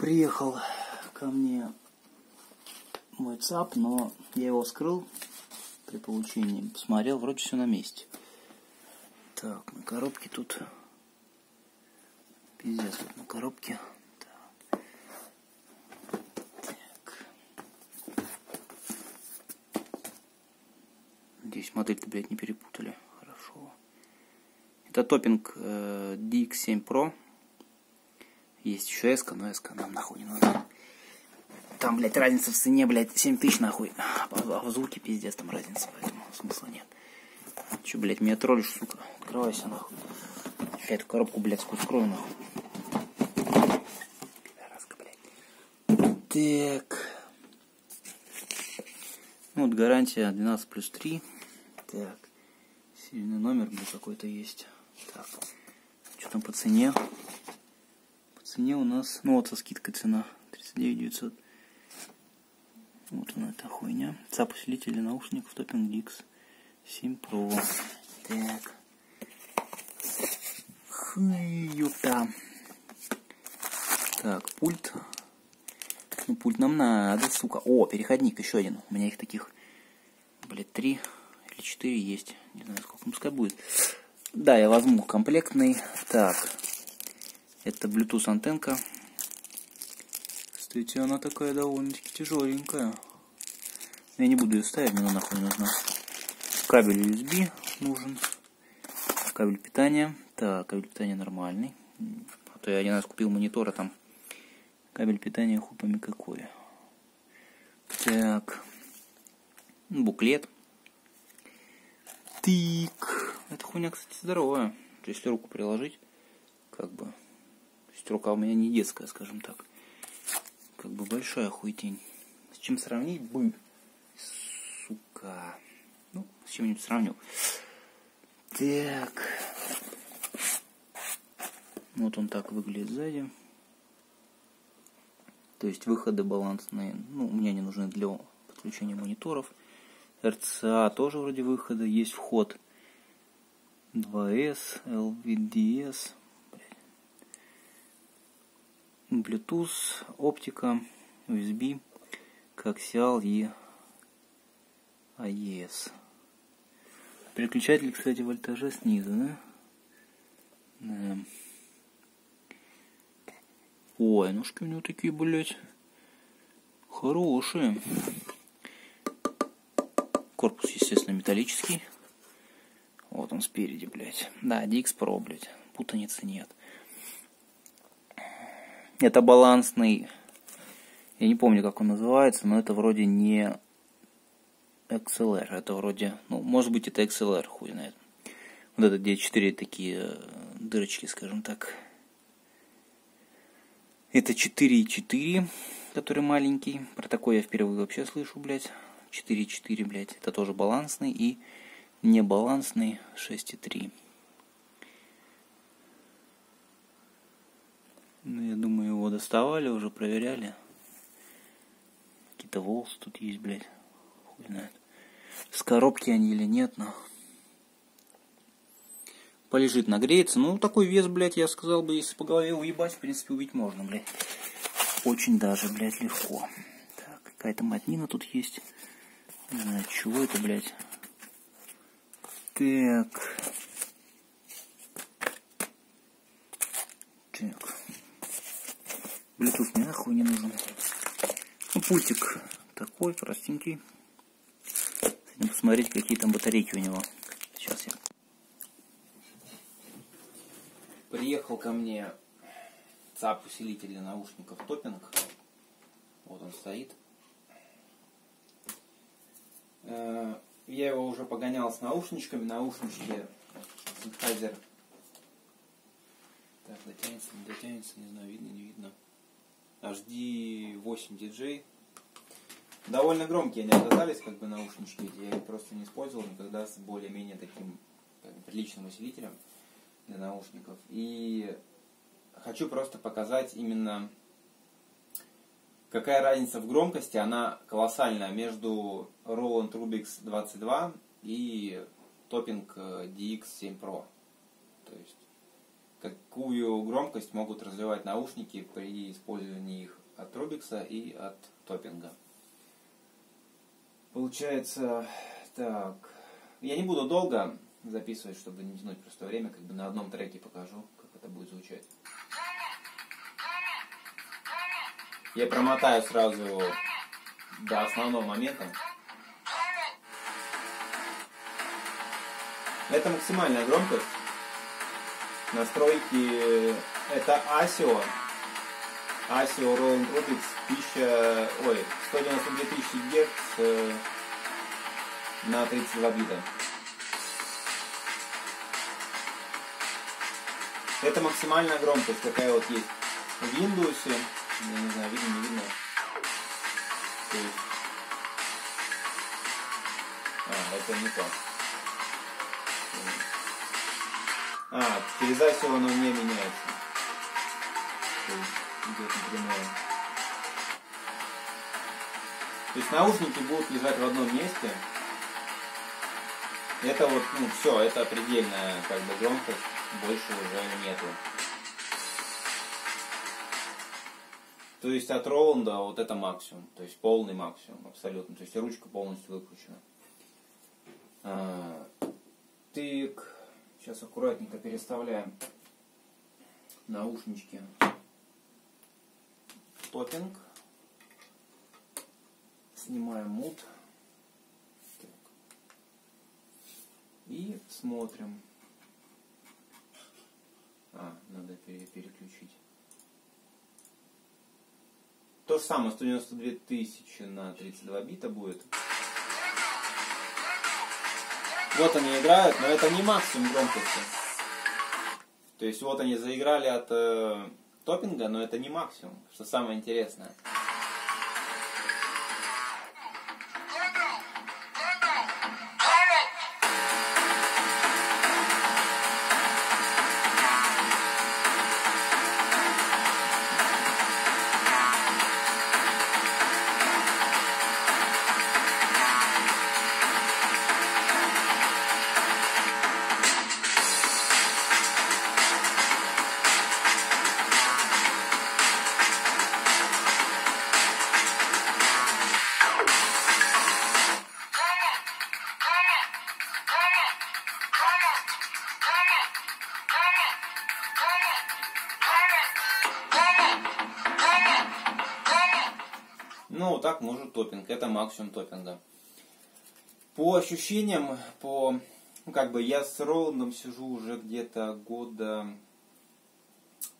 Приехал ко мне мой ЦАП, но я его вскрыл при получении. Посмотрел, вроде все на месте. Так, на коробке тут... Пиздец, вот на коробке. Так. Модель-то, блядь, не перепутали. Хорошо. Это топинг э, DX7 Pro. Есть еще S, но S нам нахуй не нужна. Там, блядь, разница в цене, блядь, 7 тысяч нахуй. А в звуке пиздец там разница, поэтому смысла нет. Че, блядь, меня троллишь, сука? Открывайся, нахуй. Я эту коробку, блядь, скрою, нахуй. Пидораска, блядь. Так. Ну, вот гарантия 12 плюс 3. Так. Серийный номер, блядь, какой-то есть. Так. Что там по цене? Цене у нас, ну вот со скидкой цена. 39 900. Вот она эта хуйня. ЦАП усилителя наушников Topping Dix 7 Pro. Так. Хуюта. Так, пульт. Ну, пульт нам надо, сука. О, переходник, еще один. У меня их таких, блядь, три или четыре есть. Не знаю, сколько. Пускай будет. Да, я возьму комплектный. Так. Это Bluetooth антенка. Кстати, она такая довольно-таки тяжеленькая. Я не буду ее ставить, мне она нахуй не нужна. Кабель USB нужен. Кабель питания. Так, кабель питания нормальный. А то я один раз купил монитор, а там кабель питания хуй пойми какой. Так. Буклет. Тик. Эта хуйня, кстати, здоровая. Если руку приложить, как бы. Есть рука у меня не детская, скажем так. Как бы большая хуйтень. С чем сравнить бы? Сука. Ну, с чем-нибудь сравню. Так. Вот он так выглядит сзади. То есть выходы балансные. Ну, меня не нужны для подключения мониторов. RCA тоже вроде выхода. Есть вход 2S, LVDS. Bluetooth, оптика, USB, коаксиал и AES. Переключатель, кстати, вольтажа снизу, да? Да. Ой, ножки у него такие, блядь, хорошие. Корпус, естественно, металлический. Вот он спереди, блядь. Да, DX Pro, блядь. Путаницы нет. Это балансный, я не помню, как он называется, но это вроде не XLR. Это вроде, ну, может быть, это XLR, хуй знает. Вот это где четыре такие э, дырочки, скажем так. Это 4.4, который маленький. Про такой я впервые вообще слышу, блядь. 4.4, блядь. Это тоже балансный и небалансный 6.3. Ну, я думаю, его доставали, уже проверяли. Какие-то волосы тут есть, блядь. Хуй знает. С коробки они или нет, но... Полежит, нагреется. Ну, такой вес, блядь, я сказал бы, если по голове уебать, в принципе, убить можно, блядь. Очень даже, блядь, легко. Так, какая-то матнина тут есть. Не знаю, чего это, блядь. Так. Так. Bluetooth мне нахуй не нужен. Ну, пультик такой, простенький. Посмотреть, какие там батарейки у него. Сейчас я. Приехал ко мне ЦАП усилитель для наушников топинг. Вот он стоит. Э, я его уже погонял с наушничками. Наушнички Sennheiser. Так, дотянется, не дотянется, не знаю, видно, не видно. HD8 DJ. Довольно громкие они оказались, как бы наушнички. Я их просто не использовал никогда с более-менее таким как приличным усилителем для наушников. И хочу просто показать именно какая разница в громкости. Она колоссальная между Roland Rubix 22 и Topping DX7 Pro. То есть какую громкость могут развивать наушники при использовании их от Рубикса и от топпинга. Получается, так, я не буду долго записывать, чтобы не тянуть просто время, как бы на одном треке покажу, как это будет звучать. Я промотаю сразу до основного момента. Это максимальная громкость. Настройки это ASIO. ASIO Roland Rubix 1000, ой, 192 тысячи Гц э, на 32 бита. Это максимальная громкость, какая вот есть в Windows. Я не знаю, видно, не видно. То есть... А, это не так. А, через ASIO оно не меняется. То есть идет напрямую. То есть наушники будут лежать в одном месте. Это вот, ну, все, это предельная как бы громкость, больше уже нету. То есть от Роланда вот это максимум, то есть полный максимум, абсолютно. То есть ручка полностью выключена. А, тык. Сейчас аккуратненько переставляем наушнички. Топпинг. Снимаем мут. И смотрим. А, надо переключить. То же самое, 192 тысячи на 32 бита будет. Вот они играют, но это не максимум громкости. То есть вот они заиграли от э, топпинга, но это не максимум, что самое интересное. Ну, так может топинг. Это максимум топинга. По ощущениям, по... Ну, как бы я с Роландом сижу уже где-то года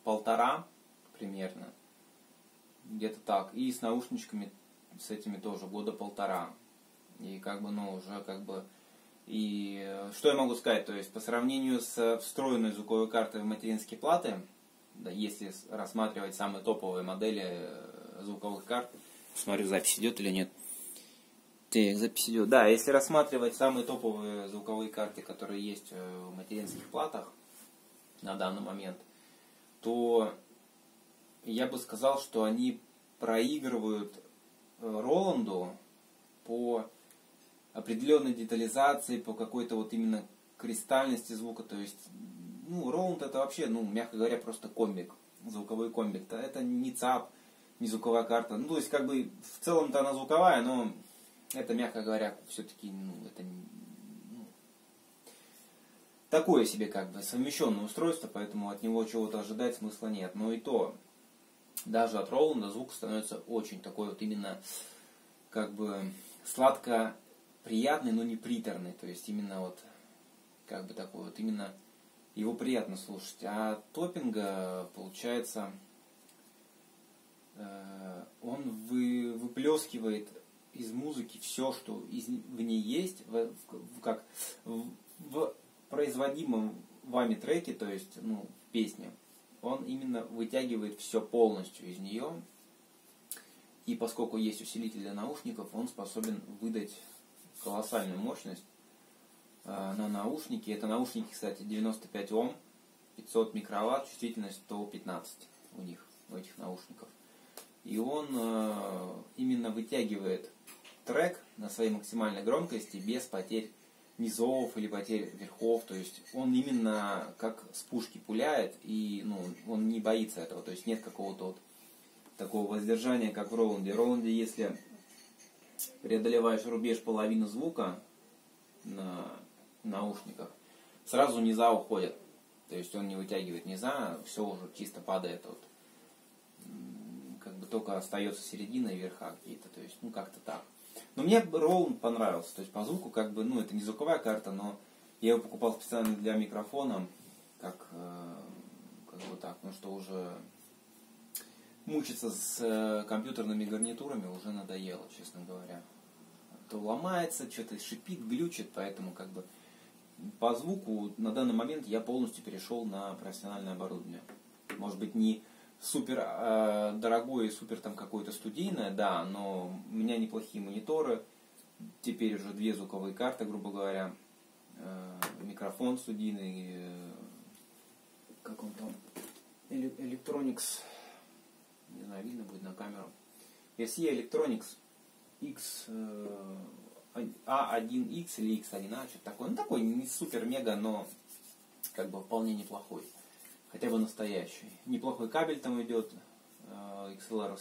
полтора примерно. Где-то так. И с наушничками с этими тоже года полтора. И как бы, ну, уже как бы... И что я могу сказать? То есть, по сравнению с встроенной звуковой картой в материнские платы, да, если рассматривать самые топовые модели э, звуковых карт, Смотрю, запись идет или нет. Так, запись идет. Да, если рассматривать самые топовые звуковые карты, которые есть э, в материнских платах на данный момент, то я бы сказал, что они проигрывают э, Роланду по определенной детализации, по какой-то вот именно кристальности звука. То есть, ну, Роланд это вообще, ну, мягко говоря, просто комбик, звуковой комбик. Это не ЦАП, не звуковая карта. Ну, то есть, как бы, в целом-то она звуковая, но это, мягко говоря, все-таки, ну, это ну, такое себе, как бы, совмещенное устройство, поэтому от него чего-то ожидать смысла нет. Но и то, даже от Роланда звук становится очень такой вот именно, как бы, сладко приятный, но не приторный. То есть, именно вот, как бы такой вот, именно его приятно слушать. А топпинга, получается, он вы, выплескивает из музыки все, что из, в ней есть, в, в, как в, в производимом вами треке, то есть ну, песне, он именно вытягивает все полностью из нее. И поскольку есть усилитель для наушников, он способен выдать колоссальную мощность э, на наушники. Это наушники, кстати, 95 Ом, 500 микроватт, чувствительность 115 у них, у этих наушников и он э, именно вытягивает трек на своей максимальной громкости без потерь низов или потерь верхов, то есть он именно как с пушки пуляет, и ну, он не боится этого, то есть нет какого-то вот такого воздержания, как в Роланде. В Роланде, если преодолеваешь рубеж половины звука на наушниках, сразу низа уходят. То есть он не вытягивает низа, все уже чисто падает вот. Только остается середина и верха какие-то. То есть, ну как-то так. Но мне Роланд понравился. То есть по звуку, как бы, ну это не звуковая карта, но я его покупал специально для микрофона, как, э, как бы так, ну что уже мучиться с э, компьютерными гарнитурами уже надоело, честно говоря. То ломается, что-то шипит, глючит, поэтому как бы по звуку на данный момент я полностью перешел на профессиональное оборудование. Может быть не супер э, дорогое супер там какое-то студийное, да, но у меня неплохие мониторы, теперь уже две звуковые карты, грубо говоря, э, микрофон студийный, э, как он там, Electronics, не знаю, видно будет на камеру, SE Electronics X, э, A1X или X1A, что-то такое, ну такой не супер-мега, но как бы вполне неплохой хотя бы настоящий. Неплохой кабель там идет, э, XLR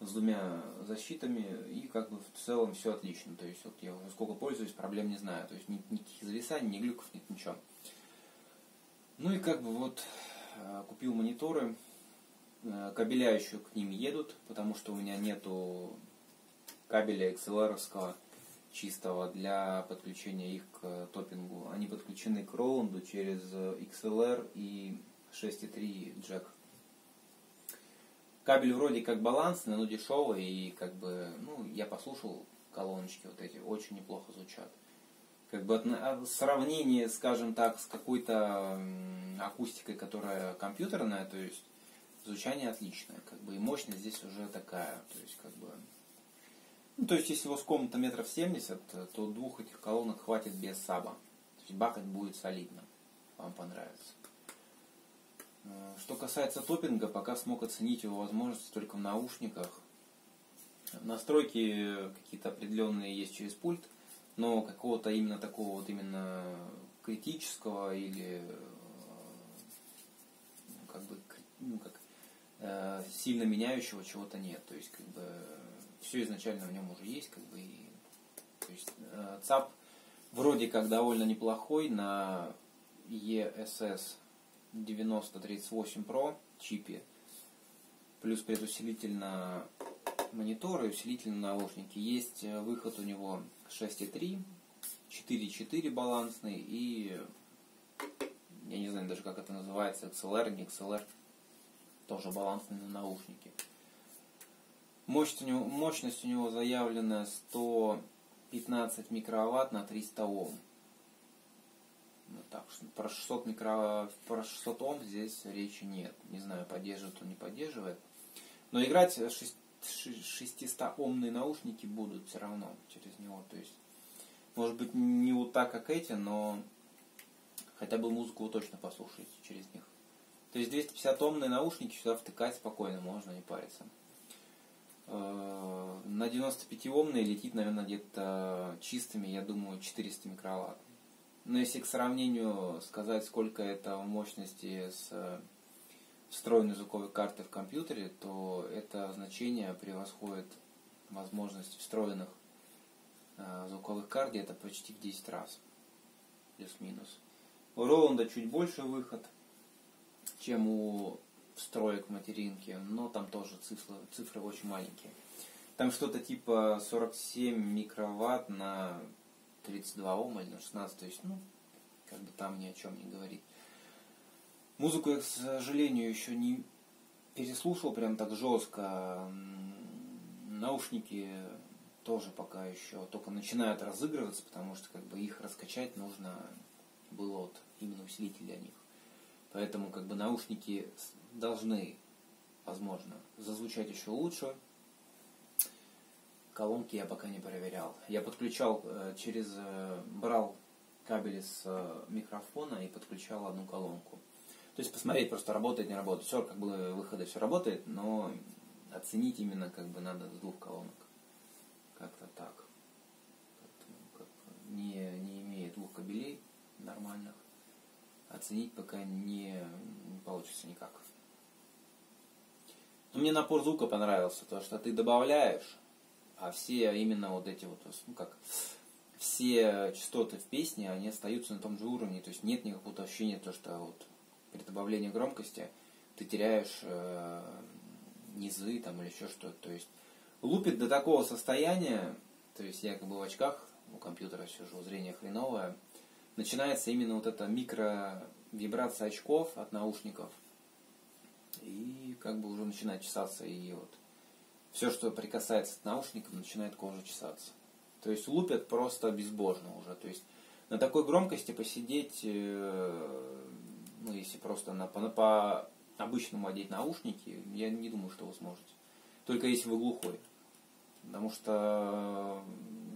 с двумя защитами, и как бы в целом все отлично. То есть вот я уже сколько пользуюсь, проблем не знаю. То есть ни, никаких зависаний, ни глюков, нет ничего. Ну и как бы вот э, купил мониторы, э, кабеля еще к ним едут, потому что у меня нету кабеля XLR чистого для подключения их к топингу. Они подключены к Роланду через XLR и 6.3 джек. Кабель вроде как балансный, но дешевый, и как бы, ну, я послушал колоночки вот эти, очень неплохо звучат. Как бы а, сравнение, скажем так, с какой-то акустикой, которая компьютерная, то есть звучание отличное, как бы и мощность здесь уже такая, то есть как бы ну, то есть, если комната метров 70, то двух этих колонок хватит без саба. То есть, бахать будет солидно. Вам понравится. Э, что касается топинга, пока смог оценить его возможности только в наушниках. Настройки какие-то определенные есть через пульт, но какого-то именно такого вот именно критического или э, ну, как бы ну, как, э, сильно меняющего чего-то нет. То есть как бы все изначально в нем уже есть, как бы, и, то есть э, ЦАП вроде как довольно неплохой на ESS 9038 Pro чипе, плюс предусилитель на мониторы, усилитель на наушники. Есть э, выход у него 6.3, 4.4 балансный и я не знаю даже как это называется, XLR, не XLR, тоже балансный на наушники. Мощность у него, мощность у него заявлена 115 микроватт на 300 Ом. Ну, так, про 600, микро, про 600 Ом здесь речи нет. Не знаю, поддерживает он, не поддерживает. Но играть 600 омные наушники будут все равно через него. То есть, может быть, не вот так, как эти, но хотя бы музыку вы точно послушаете через них. То есть 250 омные наушники сюда втыкать спокойно можно, не париться. Э, на 95 омные летит, наверное, где-то чистыми, я думаю, 400 микроватт. Но если к сравнению сказать, сколько это мощности с встроенной звуковой карты в компьютере, то это значение превосходит возможность встроенных э, звуковых карт где-то почти в 10 раз. Плюс-минус. У Роланда чуть больше выход, чем у встроек материнки, но там тоже цифры, цифры очень маленькие. Там что-то типа 47 микроватт на 32 Ома или на 16, то есть, ну, как бы там ни о чем не говорит. Музыку я, к сожалению, еще не переслушал прям так жестко. Наушники тоже пока еще только начинают разыгрываться, потому что как бы их раскачать нужно было вот именно усилитель для них. Поэтому как бы наушники должны, возможно, зазвучать еще лучше. Колонки я пока не проверял. Я подключал э, через... Э, брал кабели с э, микрофона и подключал одну колонку. То есть посмотреть просто работает, не работает. Все, как бы выходы все работает, но оценить именно как бы надо с двух колонок. Как-то так. Как не, не кабелей нормальных. Оценить пока не, не получится никак. Но мне напор звука понравился, то что ты добавляешь, а все именно вот эти вот, ну как, все частоты в песне, они остаются на том же уровне, то есть нет никакого ощущения, то, что вот при добавлении громкости ты теряешь э, низы там или еще что-то, то есть лупит до такого состояния, то есть я как бы в очках, у компьютера сижу, зрение хреновое, начинается именно вот эта микро вибрация очков от наушников, и как бы уже начинает чесаться, и вот все, что прикасается к наушникам, начинает кожа чесаться. То есть лупят просто безбожно уже. То есть на такой громкости посидеть, э, ну если просто на, по, по обычному одеть наушники, я не думаю, что вы сможете. Только если вы глухой. Потому что,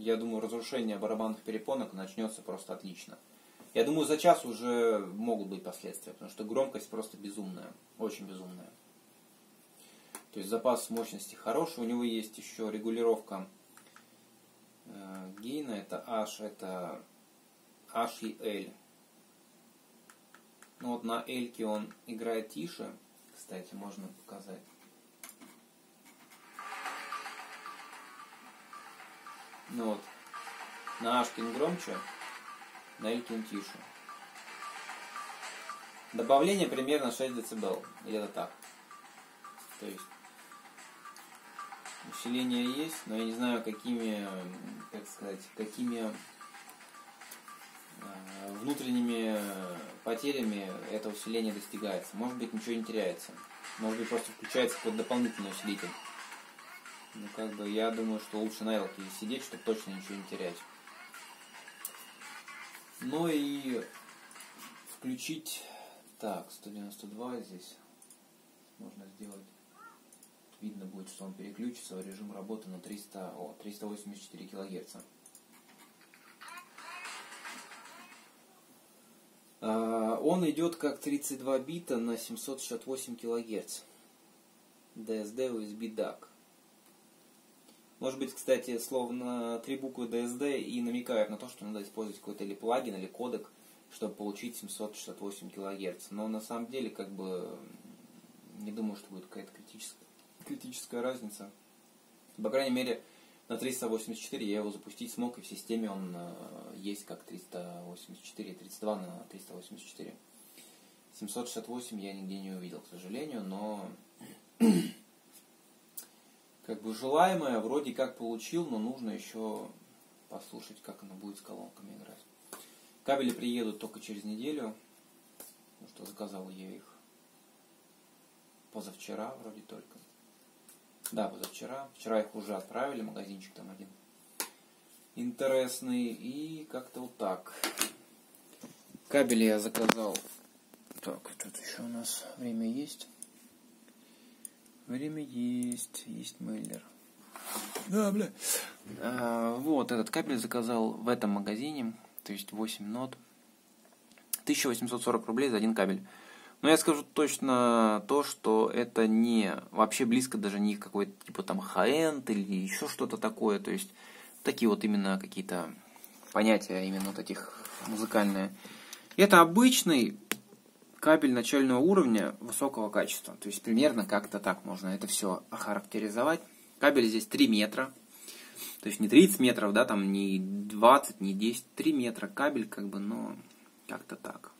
я думаю, разрушение барабанных перепонок начнется просто отлично. Я думаю, за час уже могут быть последствия, потому что громкость просто безумная, очень безумная. То есть запас мощности хороший, у него есть еще регулировка э, гейна, это H, это H и L. Ну вот на L он играет тише, кстати, можно показать. Ну вот, на Ашкин громче, на Элькин тише. Добавление примерно 6 дБ, где-то так. То есть усиление есть, но я не знаю, какими, как сказать, какими э, внутренними потерями это усиление достигается. Может быть, ничего не теряется. Может быть, просто включается какой-то дополнительный усилитель. Ну, как бы, я думаю, что лучше на элке сидеть, чтобы точно ничего не терять. Ну и включить... Так, 192 здесь можно сделать. Видно будет, что он переключится в режим работы на 300, о, 384 килогерца. А, он идет как 32 бита на 768 килогерц. DSD USB DAC. Может быть, кстати, словно три буквы DSD и намекают на то, что надо использовать какой-то или плагин, или кодек, чтобы получить 768 кГц. Но на самом деле, как бы, не думаю, что будет какая-то критическая, критическая разница. По крайней мере, на 384 я его запустить смог, и в системе он э, есть как 384, 32 на 384. 768 я нигде не увидел, к сожалению, но как бы желаемое вроде как получил, но нужно еще послушать, как оно будет с колонками играть. Кабели приедут только через неделю, потому что заказал я их позавчера вроде только. Да, позавчера. Вчера их уже отправили, магазинчик там один. Интересный. И как-то вот так. Кабели я заказал. Так, тут еще у нас время есть. Время есть, есть мейлер. Да, бля. А, вот, этот кабель заказал в этом магазине, то есть 8 нот. 1840 рублей за один кабель. Но я скажу точно то, что это не вообще близко даже не какой-то типа там хай-энд или еще что-то такое. То есть такие вот именно какие-то понятия именно вот этих музыкальные. Это обычный кабель начального уровня высокого качества. То есть примерно как-то так можно это все охарактеризовать. Кабель здесь 3 метра. То есть не 30 метров, да, там не 20, не 10, 3 метра кабель, как бы, но как-то так.